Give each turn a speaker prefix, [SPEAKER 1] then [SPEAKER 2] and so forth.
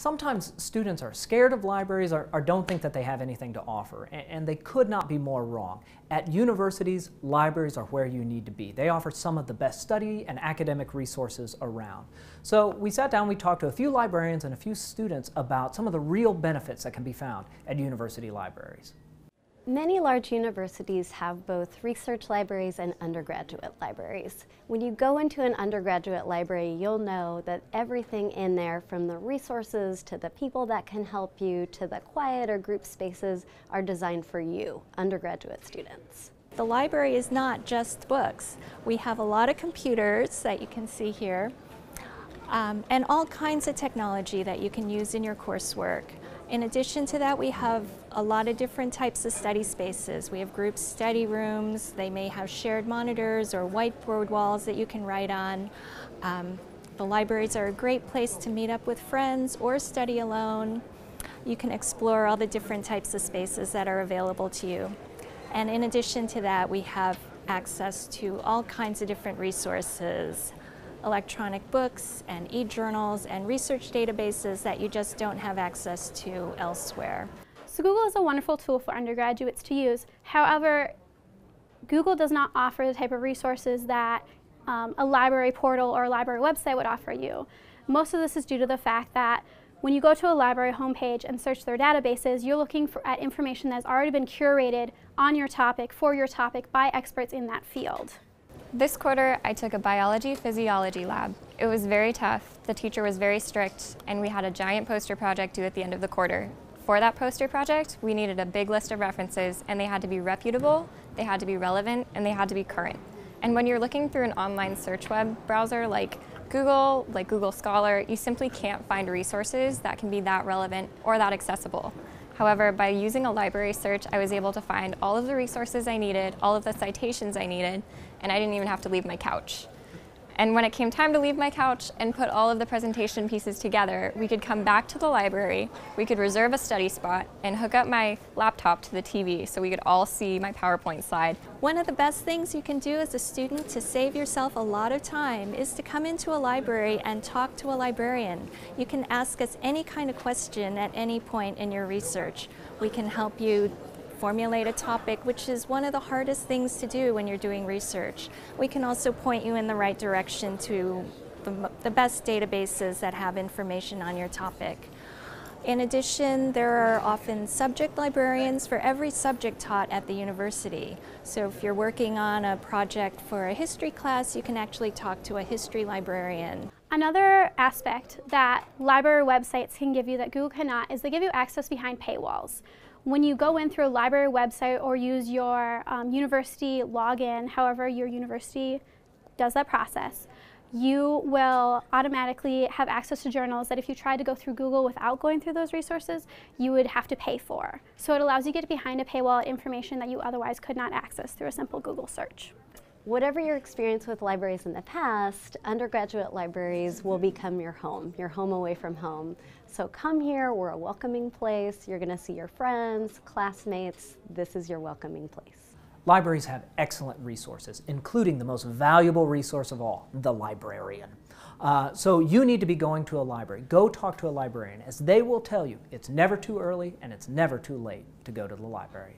[SPEAKER 1] Sometimes students are scared of libraries or, or, don't think that they have anything to offer, and, and, they could not be more wrong. At universities, libraries are where you need to be. They offer some of the best study and academic resources around. So we sat down, we talked to a few librarians and a few students about some of the real benefits that can be found at university libraries.
[SPEAKER 2] Many large universities have both research libraries and undergraduate libraries. When you go into an undergraduate library, you'll know that everything in there, from the resources to the people that can help you to the quiet or group spaces, are designed for you, undergraduate students.
[SPEAKER 3] The library is not just books. We have a lot of computers that you can see here, um, and all kinds of technology that you can use in your coursework. In addition to that, we have a lot of different types of study spaces. We have group study rooms. They may have shared monitors or whiteboard walls that you can write on. Um, the libraries are a great place to meet up with friends or study alone. You can explore all the different types of spaces that are available to you. And in addition to that, we have access to all kinds of different resources, electronic books and e-journals and research databases that you just don't have access to elsewhere.
[SPEAKER 4] So Google is a wonderful tool for undergraduates to use. However, Google does not offer the type of resources that um, a library portal or a library website would offer you. Most of this is due to the fact that when you go to a library homepage and search their databases, you're looking for, at information that's already been curated on your topic, for your topic, by experts in that field.
[SPEAKER 5] This quarter, I took a biology physiology lab. It was very tough, the teacher was very strict, and we had a giant poster project due at the end of the quarter. For that poster project, we needed a big list of references, and they had to be reputable, they had to be relevant, and they had to be current. And when you're looking through an online search web browser like Google, like Google Scholar, you simply can't find resources that can be that relevant or that accessible. However, by using a library search, I was able to find all of the resources I needed, all of the citations I needed, and I didn't even have to leave my couch. And when it came time to leave my couch and put all of the presentation pieces together, we could come back to the library, we could reserve a study spot, and hook up my laptop to the TV so we could all see my PowerPoint slide.
[SPEAKER 3] One of the best things you can do as a student to save yourself a lot of time is to come into a library and talk to a librarian. You can ask us any kind of question at any point in your research. We can help you formulate a topic, which is one of the hardest things to do when you're doing research. We can also point you in the right direction to the, the best databases that have information on your topic. In addition, there are often subject librarians for every subject taught at the university. So if you're working on a project for a history class, you can actually talk to a history librarian.
[SPEAKER 4] Another aspect that library websites can give you that Google cannot is they give you access behind paywalls when you go in through a library website or use your um, university login, however your university does that process, you will automatically have access to journals that if you tried to go through Google without going through those resources, you would have to pay for. So it allows you to get behind a paywall information that you otherwise could not access through a simple Google search.
[SPEAKER 2] Whatever your experience with libraries in the past, undergraduate libraries will become your home, your home away from home. So come here, we're a welcoming place. You're going to see your friends, classmates. This is your welcoming place.
[SPEAKER 1] Libraries have excellent resources, including the most valuable resource of all, the librarian. Uh, so you need to be going to a library. Go talk to a librarian, as they will tell you it's never too early and it's never too late to go to the library.